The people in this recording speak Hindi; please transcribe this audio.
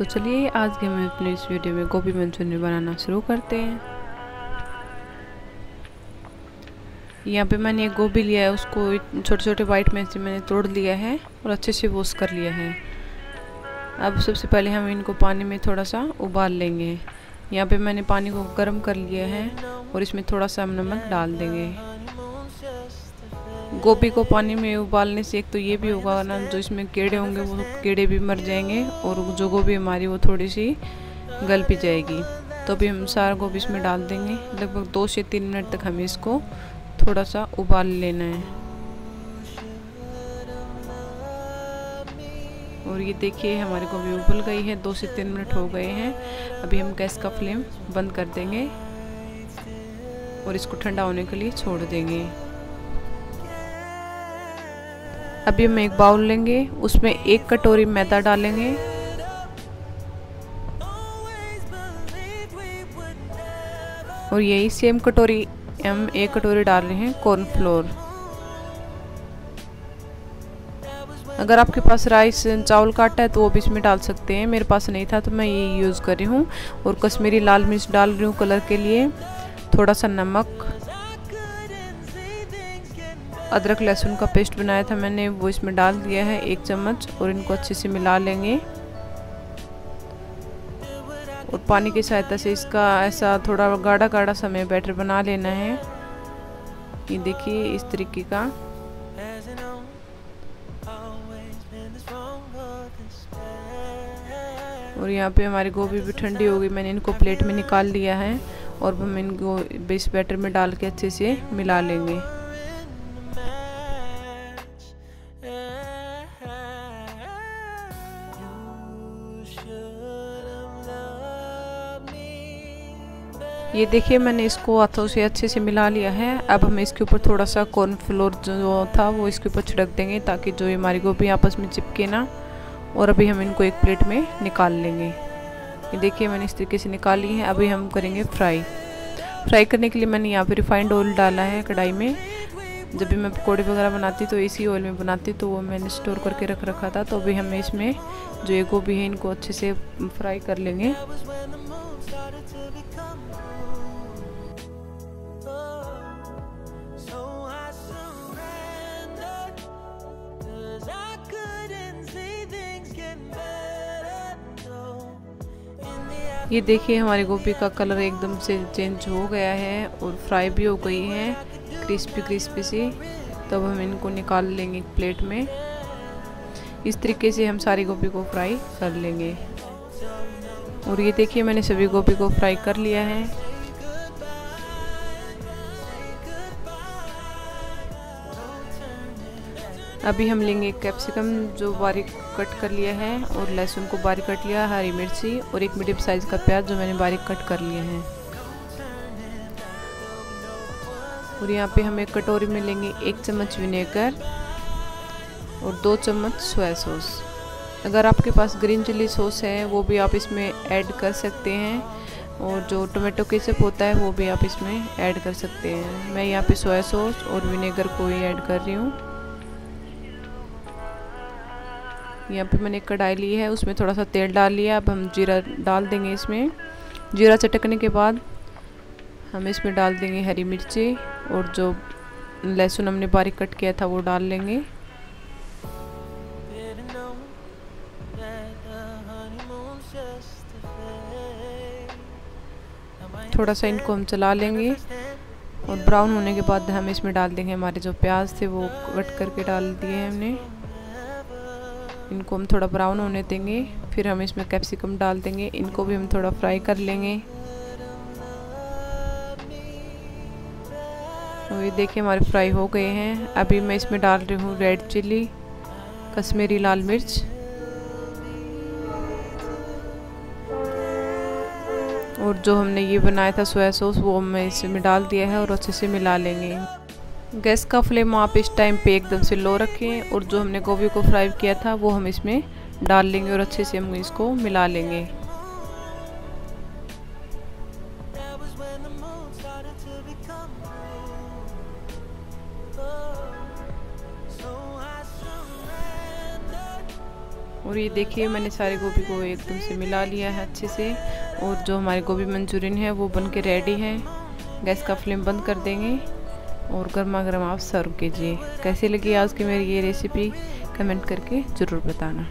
तो चलिए आज के हम अपने इस वीडियो में गोभी मंचूरियन बनाना शुरू करते हैं। यहाँ पे मैंने एक गोभी लिया है, उसको छोटे छोटे वाइट में से मैंने तोड़ लिया है और अच्छे से वॉश कर लिया है। अब सबसे पहले हम इनको पानी में थोड़ा सा उबाल लेंगे। यहाँ पे मैंने पानी को गर्म कर लिया है और इसमें थोड़ा सा हम नमक डाल देंगे। गोभी को पानी में उबालने से एक तो ये भी होगा ना, जो इसमें कीड़े होंगे वो कीड़े भी मर जाएँगे और जो गोभी हमारी वो थोड़ी सी गल भी जाएगी। तो अभी हम सारा गोभी इसमें डाल देंगे। लगभग दो से तीन मिनट तक हमें इसको थोड़ा सा उबाल लेना है। और ये देखिए, हमारी गोभी उबल गई है, दो से तीन मिनट हो गए हैं। अभी हम गैस का फ्लेम बंद कर देंगे और इसको ठंडा होने के लिए छोड़ देंगे। अभी हम एक बाउल लेंगे, उसमें एक कटोरी मैदा डालेंगे। और यही सेम कटोरी, हम एक कटोरी डाल रहे हैं कॉर्नफ्लोर अगर आपके पास राइस चावल का आटा है तो वो भी इसमें डाल सकते हैं। मेरे पास नहीं था तो मैं ये यूज़ कर रही हूँ। और कश्मीरी लाल मिर्च डाल रही हूँ कलर के लिए। थोड़ा सा नमक। अदरक लहसुन का पेस्ट बनाया था मैंने, वो इसमें डाल दिया है एक चम्मच और इनको अच्छे से मिला लेंगे। और पानी की सहायता से इसका ऐसा थोड़ा गाढ़ा गाढ़ा समय बैटर बना लेना है। ये देखिए इस तरीके का। और यहाँ पे हमारी गोभी भी ठंडी हो गई, मैंने इनको प्लेट में निकाल लिया है और हम इनको बेस बैटर में डाल के अच्छे से मिला लेंगे। ये देखिए, मैंने इसको हाथों से अच्छे से मिला लिया है। अब हम इसके ऊपर थोड़ा सा कॉर्नफ्लोर जो था, वो इसके ऊपर छिड़क देंगे ताकि जो हमारी गोभी आपस में चिपके ना, और अभी हम इनको एक प्लेट में निकाल लेंगे। ये देखिए, मैंने इस तरीके से निकाली है। अभी हम करेंगे फ्राई। फ्राई करने के लिए मैंने यहाँ पर रिफाइंड ऑयल डाला है कढ़ाई में। जब भी मैं पकौड़े वगैरह बनाती तो इसी ऑयल में बनाती तो वो मैंने स्टोर करके रख रखा था। तो अभी हम इसमें जो ये गोभी है, इनको अच्छे से फ्राई कर लेंगे। ये देखिए, हमारी गोभी का कलर एकदम से चेंज हो गया है और फ्राई भी हो गई है क्रिस्पी क्रिस्पी सी। तब हम इनको निकाल लेंगे एक प्लेट में। इस तरीके से हम सारी गोभी को फ्राई कर लेंगे। और ये देखिए, मैंने सभी गोभी को फ्राई कर लिया है। अभी हम लेंगे कैप्सिकम जो बारीक कट कर लिया है और लहसुन को बारीक कट लिया, हरी मिर्ची और एक मीडियम साइज़ का प्याज जो मैंने बारीक कट कर लिए हैं। और यहाँ पे हम एक कटोरी में लेंगे एक चम्मच विनेगर और दो चम्मच सोया सॉस अगर आपके पास ग्रीन चिल्ली सॉस है, वो भी आप इसमें ऐड कर सकते हैं और जो टोमेटो केचप होता है, वो भी आप इसमें ऐड कर सकते हैं। मैं यहाँ पे सोया सॉस और विनेगर को ही ऐड कर रही हूँ। यहाँ पे मैंने कढ़ाई ली है, उसमें थोड़ा सा तेल डाल लिया, अब हम जीरा डाल देंगे इसमें। जीरा चटकने के बाद हम इसमें डाल देंगे हरी मिर्ची और जो लहसुन हमने बारीक कट किया था वो डाल लेंगे। थोड़ा सा इनको हम चला लेंगे और ब्राउन होने के बाद हम इसमें डाल देंगे हमारे जो प्याज थे वो कट करके डाल दिए हमने। इनको हम थोड़ा ब्राउन होने देंगे, फिर हम इसमें कैप्सिकम डाल देंगे, इनको भी हम थोड़ा फ्राई कर लेंगे। और ये देखिए हमारे फ्राई हो गए हैं। अभी मैं इसमें डाल रही हूँ रेड चिल्ली कश्मीरी लाल मिर्च। और जो हमने ये बनाया था सोया सॉस, वो मैं इसमें डाल दिया है और अच्छे से मिला लेंगे। गैस का फ्लेम आप इस टाइम पे एकदम से लो रखें और जो हमने गोभी को फ्राई किया था वो हम इसमें डाल लेंगे और अच्छे से हम इसको मिला लेंगे। और ये देखिए, मैंने सारे गोभी को एकदम से मिला लिया है अच्छे से और जो हमारे गोभी मंचूरियन है वो बन के रेडी है। गैस का फ्लेम बंद कर देंगे। और गर्मा गर्म आप सर्व कीजिए। कैसी लगी आज की मेरी ये रेसिपी कमेंट करके ज़रूर बताना।